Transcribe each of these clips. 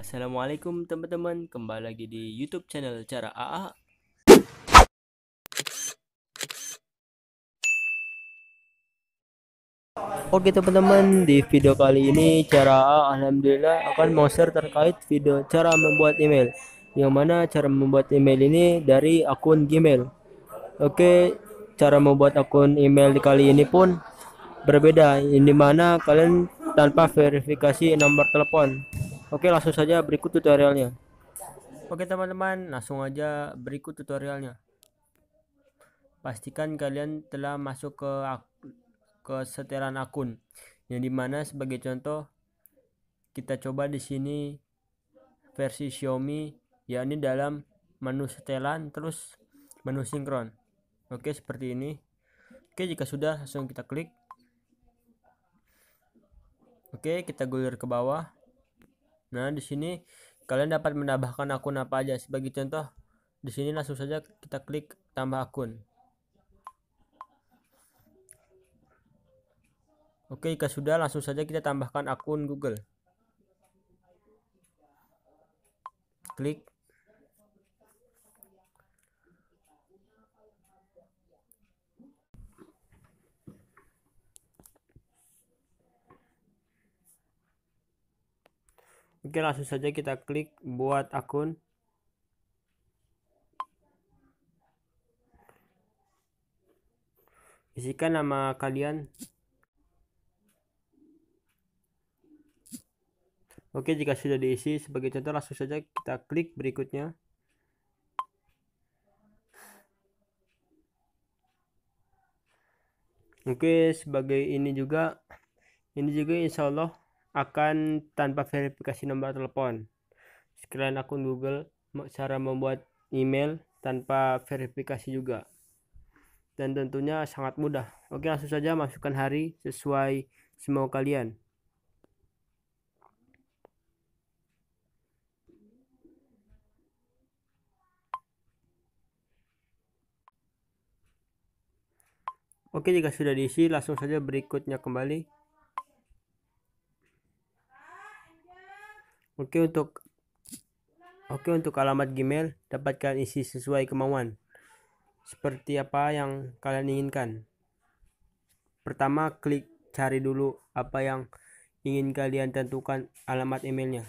Assalamualaikum teman-teman, kembali lagi di YouTube channel Cara AA. Oke teman-teman, di video kali ini Cara AA alhamdulillah akan mau terkait video cara membuat email. Yang mana cara membuat email ini dari akun Gmail. Oke, cara membuat akun email kali ini pun berbeda, ini mana kalian tanpa verifikasi nomor telepon. Oke, langsung saja berikut tutorialnya. Oke teman-teman, langsung aja berikut tutorialnya. Pastikan kalian telah masuk ke ke setelan akun yang di mana sebagai contoh kita coba di sini versi Xiaomi yakni dalam menu setelan terus menu sinkron oke seperti ini oke jika sudah langsung kita klik oke kita gulir ke bawah nah di sini kalian dapat menambahkan akun apa aja sebagai contoh di sini langsung saja kita klik tambah akun Oke, jika sudah langsung saja kita tambahkan akun Google. Klik. Oke, langsung saja kita klik buat akun. Isikan nama kalian Oke, jika sudah diisi sebagai contoh langsung saja kita klik berikutnya. Oke, sebagai ini juga ini juga insya Allah akan tanpa verifikasi nomor telepon. Sekalian akun Google cara membuat email tanpa verifikasi juga. Dan tentunya sangat mudah. Oke, langsung saja masukkan hari sesuai semau kalian. Oke, jika sudah diisi, langsung saja berikutnya kembali. Oke, untuk Oke, untuk alamat Gmail dapat kalian isi sesuai kemauan. Seperti apa yang kalian inginkan. Pertama, klik cari dulu apa yang ingin kalian tentukan alamat emailnya.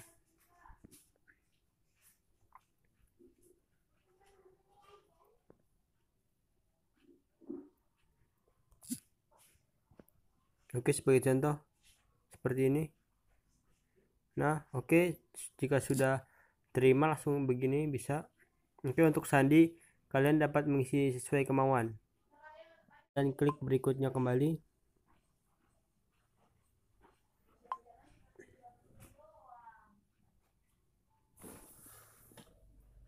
Oke, sebagai contoh seperti ini. Nah, oke, jika sudah terima langsung begini bisa. Oke, untuk sandi kalian dapat mengisi sesuai kemauan. Dan klik berikutnya kembali.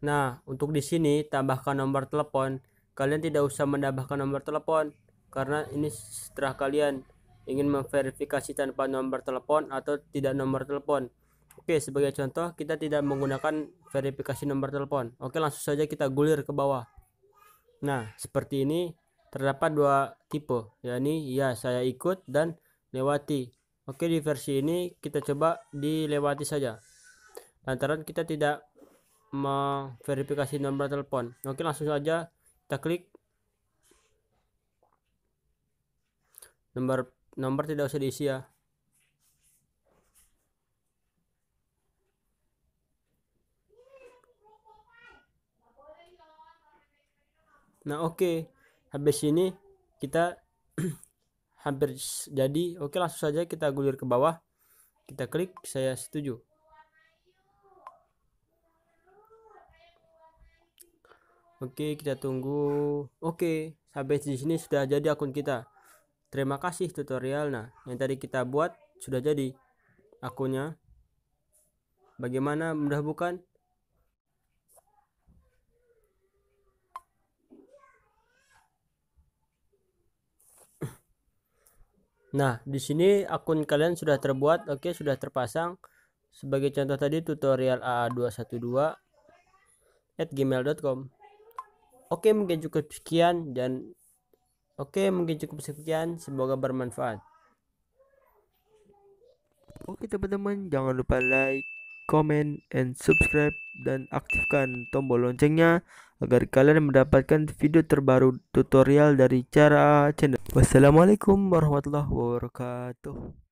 Nah, untuk di sini tambahkan nomor telepon. Kalian tidak usah menambahkan nomor telepon karena ini setelah kalian ingin memverifikasi tanpa nomor telepon atau tidak nomor telepon. Oke, sebagai contoh kita tidak menggunakan verifikasi nomor telepon. Oke, langsung saja kita gulir ke bawah. Nah, seperti ini terdapat dua tipe, yakni ya saya ikut dan lewati. Oke, di versi ini kita coba dilewati saja. Lantaran kita tidak memverifikasi nomor telepon. Oke, langsung saja kita klik nomor nomor tidak usah diisi ya nah oke okay. habis ini kita hampir jadi oke langsung saja kita gulir ke bawah kita klik saya setuju Oke, kita tunggu. Oke, sampai di sini sudah jadi akun kita. Terima kasih tutorial. Nah, yang tadi kita buat sudah jadi akunnya. Bagaimana mudah bukan? Nah, di sini akun kalian sudah terbuat, oke, sudah terpasang. Sebagai contoh tadi tutorial AA212 at gmail.com. Oke, mungkin cukup sekian dan Oke, mungkin cukup sekian. Semoga bermanfaat. Oke teman-teman, jangan lupa like, comment, and subscribe dan aktifkan tombol loncengnya agar kalian mendapatkan video terbaru tutorial dari cara channel. Wassalamualaikum warahmatullahi wabarakatuh.